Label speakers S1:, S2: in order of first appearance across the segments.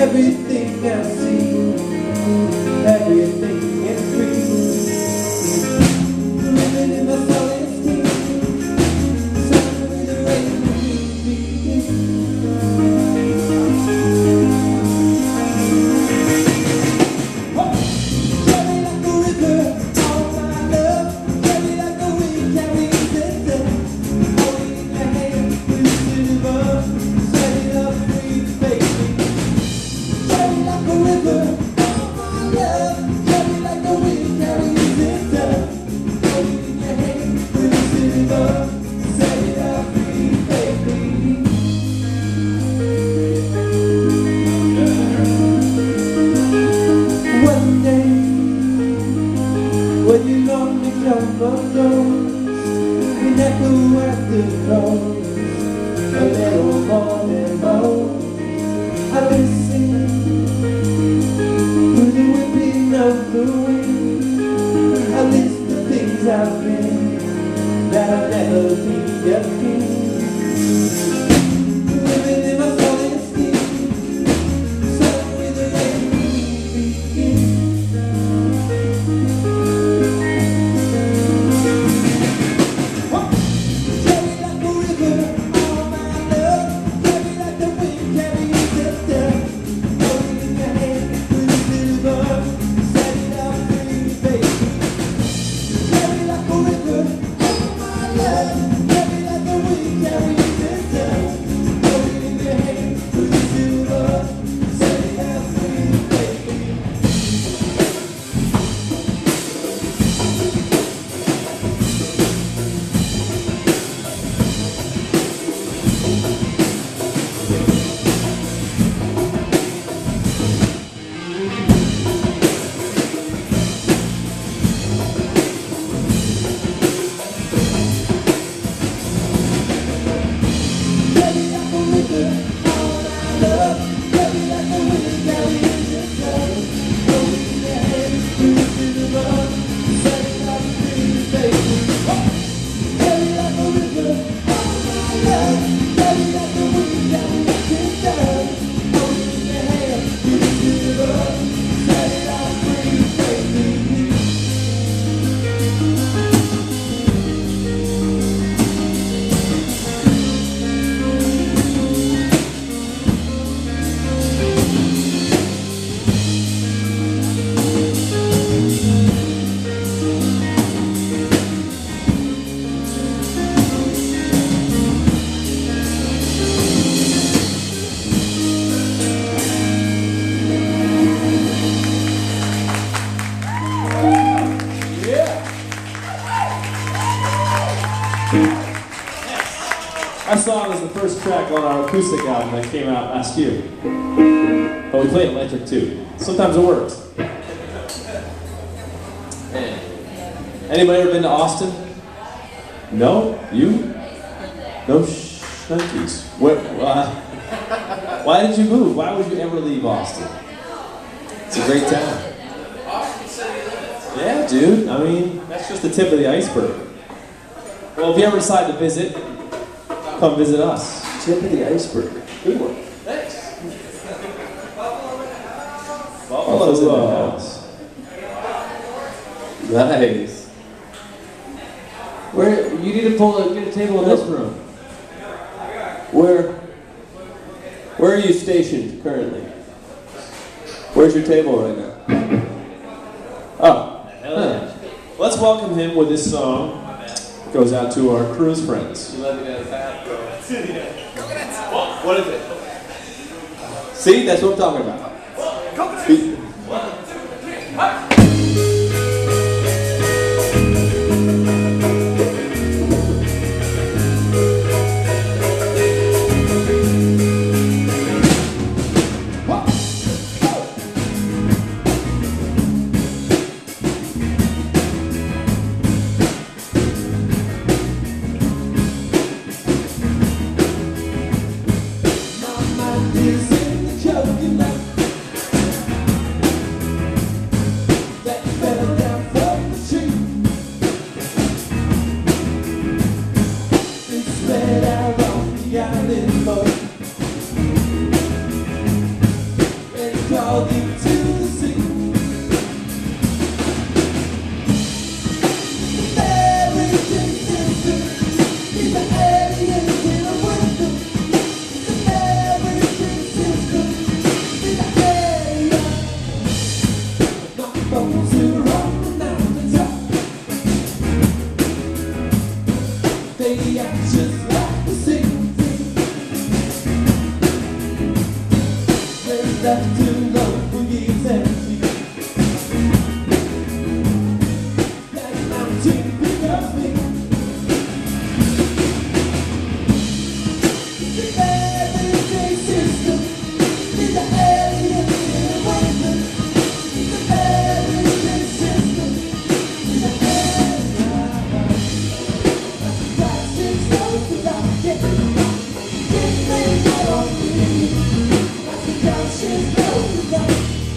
S1: everything else.
S2: our acoustic album that came out last year. But we played electric too. Sometimes it works. Anybody ever been to Austin? No? You? No shunties. What, uh, why did you move? Why would you ever leave Austin? It's a great town. Yeah, dude. I mean, that's just the tip of the iceberg. Well, if you ever decide to visit, come visit us tip of the iceberg. Good one. Thanks. Buffalo's in the house.
S3: Nice. Where you need to pull a, get a table in this room. Where? Where are you stationed currently? Where's your table right now? Oh.
S2: Huh. Let's welcome him with this song. Goes out to our cruise friends. What is it?
S3: See, that's what I'm talking about.
S1: Conscious no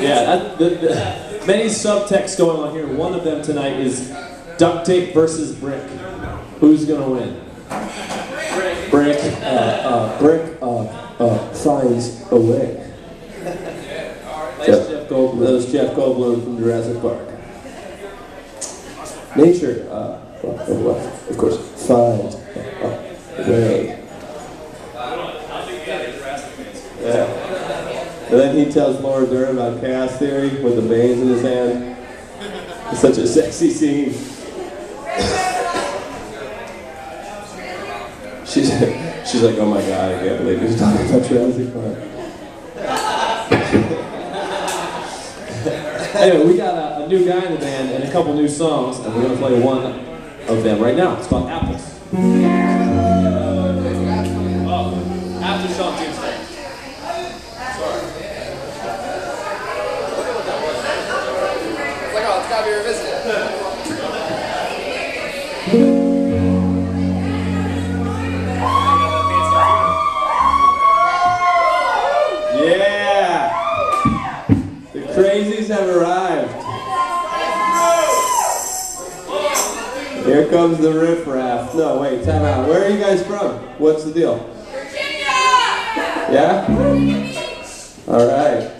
S1: Yeah, that, the,
S2: the, many subtexts going on here. One of them tonight is duct tape versus brick. Who's gonna win? Brick.
S3: Uh, uh, Brick uh, uh, finds a way. Jeff
S2: Goldblum.
S3: That was Jeff Goldblum from Jurassic Park. Nature, uh, well, well, of course, finds a way. Yeah. And then he tells Laura Dern about chaos theory with the veins in his hand. It's such a sexy scene. She's, she's like, oh my god, I can't believe he's talking about Jurassic Park.
S2: Anyway, we got a, a new guy in the band and a couple new songs, and we're gonna play one of them right now. It's called Apples. Oh, after Sean.
S4: It's like, it's gotta be revisited.
S3: Yeah! The crazies have arrived. Here comes the riffraff. No, wait, time out. Where are you guys from? What's the deal?
S5: Virginia!
S3: Yeah? All
S1: right.